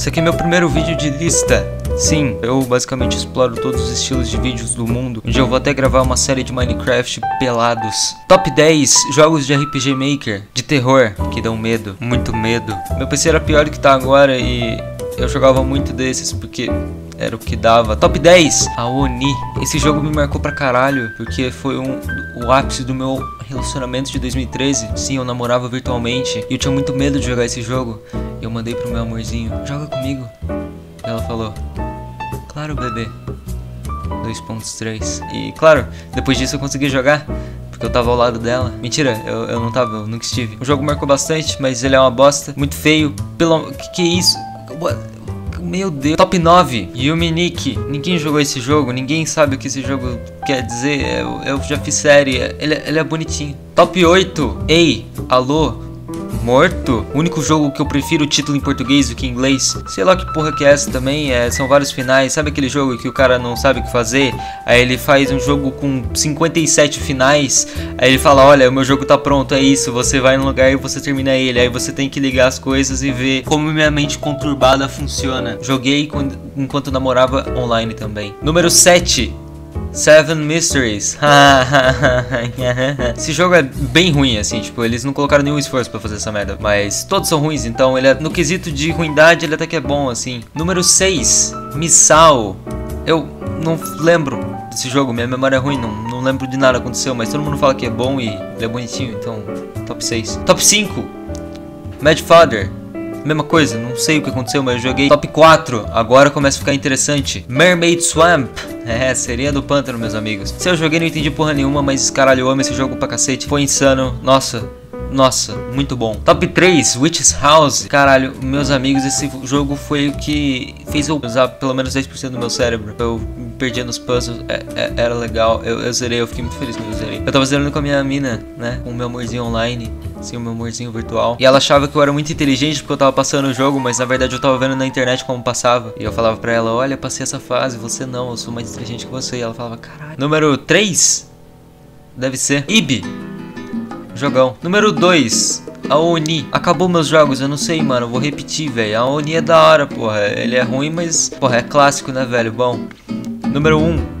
Esse aqui é meu primeiro vídeo de lista. Sim, eu basicamente exploro todos os estilos de vídeos do mundo. Onde eu vou até gravar uma série de Minecraft pelados. Top 10 jogos de RPG Maker de terror que dão medo, muito medo. Meu PC era pior do que tá agora e eu jogava muito desses porque era o que dava. Top 10, a Oni. Esse jogo me marcou pra caralho, porque foi um, o ápice do meu relacionamento de 2013. Sim, eu namorava virtualmente e eu tinha muito medo de jogar esse jogo. Eu mandei pro meu amorzinho, joga comigo. Ela falou, claro, bebê. 2.3. E claro, depois disso eu consegui jogar porque eu tava ao lado dela. Mentira, eu, eu não tava, eu nunca estive. O jogo marcou bastante, mas ele é uma bosta. Muito feio. Pelo. Que que é isso? Meu Deus. Top 9. Yumi Nikki. Ninguém jogou esse jogo. Ninguém sabe o que esse jogo quer dizer. Eu, eu já fiz série. Ele, ele é bonitinho. Top 8. Ei, alô. Morto? O único jogo que eu prefiro o título em português do que em inglês. Sei lá que porra que é essa também. É, são vários finais. Sabe aquele jogo que o cara não sabe o que fazer? Aí ele faz um jogo com 57 finais. Aí ele fala: Olha, o meu jogo tá pronto, é isso. Você vai no lugar e você termina ele. Aí você tem que ligar as coisas e ver como minha mente conturbada funciona. Joguei quando, enquanto namorava online também. Número 7. Seven Mysteries. Esse jogo é bem ruim, assim, tipo, eles não colocaram nenhum esforço pra fazer essa merda. Mas todos são ruins, então ele é, no quesito de ruindade ele até que é bom, assim. Número 6, Missal. Eu não lembro desse jogo, minha memória é ruim, não, não lembro de nada aconteceu, mas todo mundo fala que é bom e ele é bonitinho, então top 6. Top 5, Mad Father. Mesma coisa, não sei o que aconteceu, mas eu joguei top 4. Agora começa a ficar interessante. Mermaid Swamp. É, seria do pântano, meus amigos. Se eu joguei, não entendi porra nenhuma, mas caralho, eu amo esse jogo pra cacete. Foi insano. Nossa, nossa, muito bom. Top 3, Witch's House. Caralho, meus amigos, esse jogo foi o que fez eu usar pelo menos 10% do meu cérebro. Eu perdia nos puzzles, é, é, era legal. Eu, eu zerei, eu fiquei muito feliz quando eu zerei. Eu tava zerando com a minha mina, né? Com o meu amorzinho online. Assim, o meu amorzinho virtual. E ela achava que eu era muito inteligente porque eu tava passando o jogo, mas na verdade eu tava vendo na internet como passava. E eu falava pra ela: Olha, passei essa fase, você não, eu sou mais inteligente que você. E ela falava: Caralho. Número 3 deve ser Ibi. Jogão. Número 2. A Oni. Acabou meus jogos, eu não sei, mano. Eu vou repetir, velho. A Oni é da hora, porra. Ele é ruim, mas, porra, é clássico, né, velho? Bom. Número 1. Um.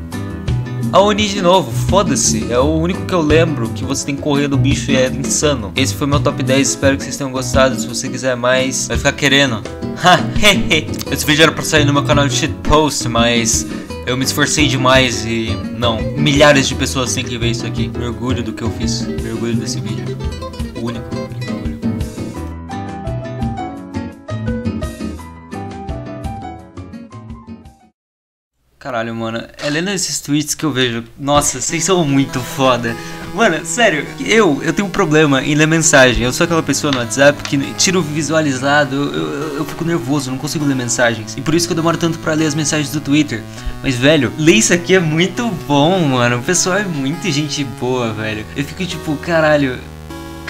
A Oni de novo, foda-se. É o único que eu lembro que você tem que correr do bicho e é insano. Esse foi meu top 10, espero que vocês tenham gostado. Se você quiser mais, vai ficar querendo. Esse vídeo era pra sair no meu canal de shitpost, mas eu me esforcei demais e não, milhares de pessoas têm que ver isso aqui. Me orgulho do que eu fiz, me orgulho desse vídeo. O único. Caralho, mano, é lendo esses tweets que eu vejo. Nossa, vocês são muito foda. Mano, sério, eu, eu tenho um problema em ler mensagem. Eu sou aquela pessoa no WhatsApp que tira o visualizado, eu, eu, eu fico nervoso, não consigo ler mensagens. E por isso que eu demoro tanto pra ler as mensagens do Twitter. Mas, velho, ler isso aqui é muito bom, mano. O pessoal é muito gente boa, velho. Eu fico tipo, caralho,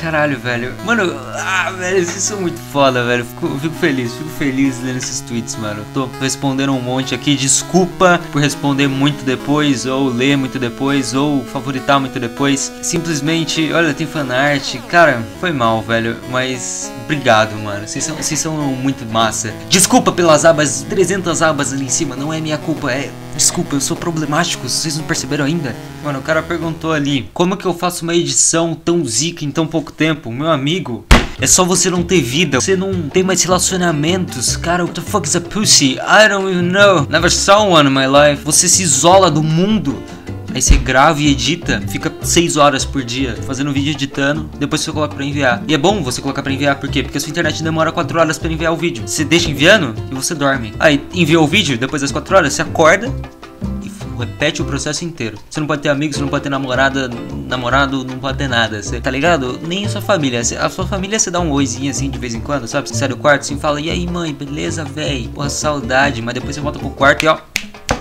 Caralho, velho. Mano, ah, velho, vocês são muito foda, velho. Fico, fico feliz, fico feliz lendo esses tweets, mano. Tô respondendo um monte aqui. Desculpa por responder muito depois, ou ler muito depois, ou favoritar muito depois. Simplesmente, olha, tem fanart. Cara, foi mal, velho. Mas obrigado, mano. Vocês são, vocês são muito massa. Desculpa pelas abas, 300 abas ali em cima. Não é minha culpa, é Desculpa, eu sou problemático, vocês não perceberam ainda? Mano, o cara perguntou ali, como que eu faço uma edição tão zica em tão pouco tempo? Meu amigo, é só você não ter vida, você não tem mais relacionamentos. Cara, what the fuck is a pussy? I don't even know. Never saw one in my life. Você se isola do mundo. Aí você grava e edita, fica 6 horas por dia fazendo vídeo editando, depois você coloca pra enviar. E é bom você colocar pra enviar, por quê? Porque a sua internet demora 4 horas pra enviar o vídeo. Você deixa enviando e você dorme. Aí enviou o vídeo, depois das 4 horas, você acorda repete o processo inteiro. Você não pode ter amigos, você não pode ter namorada, namorado, não pode ter nada. Você, tá ligado? Nem a sua família. A sua família você dá um oizinho assim de vez em quando, sabe? Você sai do quarto assim fala, e aí mãe, beleza, véi? Porra, saudade. Mas depois você volta pro quarto e ó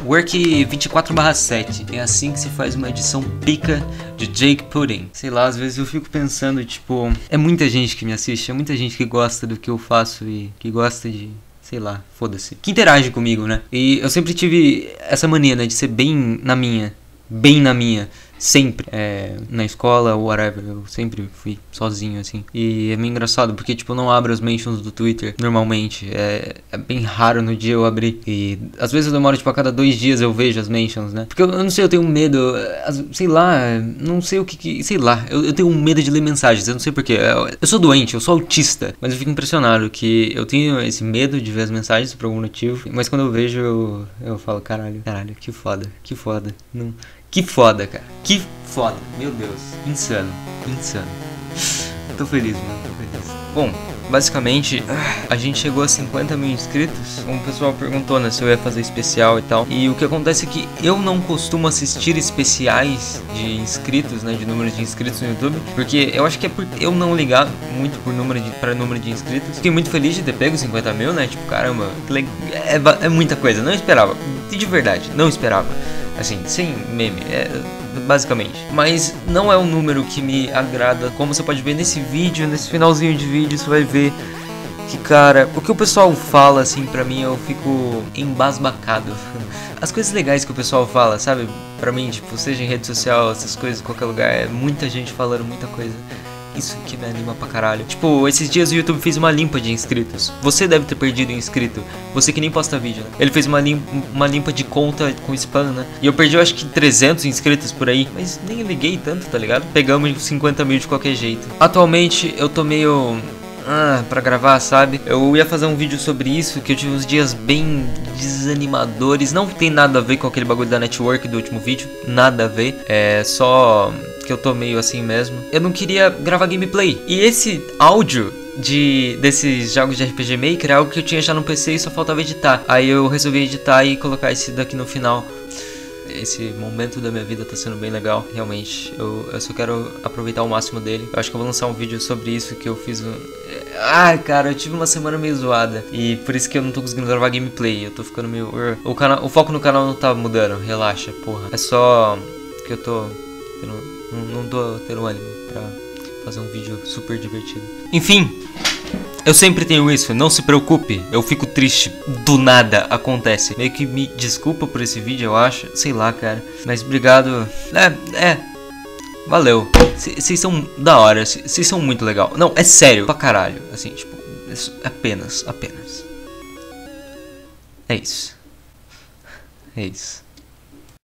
Work 24/7. É assim que se faz uma edição pica de Jake Pudding. Sei lá, às vezes eu fico pensando, tipo, é muita gente que me assiste, é muita gente que gosta do que eu faço e que gosta de sei lá, foda-se. Que interage comigo, né? E eu sempre tive essa mania, né, de ser bem na minha, bem na minha. Sempre. É, na escola, whatever, eu sempre fui sozinho, assim. E é meio engraçado, porque, tipo, eu não abro as mentions do Twitter normalmente. É, é bem raro no dia eu abrir. E às vezes eu demoro, tipo, a cada dois dias eu vejo as mentions, né? Porque eu, eu não sei, eu tenho medo, sei lá, não sei o que, que sei lá. Eu, eu, tenho medo de ler mensagens, eu não sei porquê. Eu, eu sou doente, eu sou autista, mas eu fico impressionado que eu tenho esse medo de ver as mensagens por algum motivo. Mas quando eu vejo, eu, eu falo, caralho, caralho, que foda, que foda. Não, que foda, cara. Que foda. Meu Deus. Insano. Insano. Tô feliz, mano. Tô feliz. Bom, basicamente, a gente chegou a 50 mil inscritos. Um pessoal perguntou, né, se eu ia fazer especial e tal. E o que acontece é que eu não costumo assistir especiais de inscritos, né, de número de inscritos no YouTube, porque eu acho que é por eu não ligar muito por número de, para número de inscritos. Fiquei muito feliz de ter pego 50 mil, né, tipo, caramba, é, é muita coisa. Não esperava, de verdade, não esperava. Assim, sem meme, é, basicamente. Mas não é um número que me agrada. Como você pode ver nesse vídeo, nesse finalzinho de vídeo, você vai ver que, cara, o que o pessoal fala, assim, pra mim, eu fico embasbacado. As coisas legais que o pessoal fala, sabe? Pra mim, tipo, seja em rede social, essas coisas, qualquer lugar, é muita gente falando muita coisa. Isso que me anima pra caralho. Tipo, esses dias o YouTube fez uma limpa de inscritos. Você deve ter perdido um inscrito. Você que nem posta vídeo, né? Ele fez uma, lim uma limpa de conta com spam, né? E eu perdi, eu acho que 300 inscritos por aí. Mas nem liguei tanto, tá ligado? Pegamos 50 mil de qualquer jeito. Atualmente, eu tô meio ah, pra gravar, sabe? Eu ia fazer um vídeo sobre isso, que eu tive uns dias bem desanimadores. Não tem nada a ver com aquele bagulho da network do último vídeo, nada a ver. É só que eu tô meio assim mesmo. Eu não queria gravar gameplay. E esse áudio de desses jogos de RPG Maker é algo que eu tinha já no PC e só faltava editar. Aí eu resolvi editar e colocar esse daqui no final esse momento da minha vida tá sendo bem legal, realmente. Eu, eu só quero aproveitar o máximo dele. Eu acho que eu vou lançar um vídeo sobre isso que eu fiz. Ai, cara, eu tive uma semana meio zoada. E por isso que eu não tô conseguindo gravar gameplay. Eu tô ficando meio. O, o foco no canal não tá mudando, relaxa, porra. É só que eu tô. Tendo, não, não tô tendo ânimo pra fazer um vídeo super divertido. Enfim, eu sempre tenho isso, não se preocupe, eu fico triste, do nada acontece. Meio que me desculpa por esse vídeo, eu acho, sei lá, cara. Mas obrigado. É, é. Valeu. Vocês são da hora, vocês são muito legal. Não, é sério, pra caralho. Assim, tipo, apenas, apenas. É isso. É isso.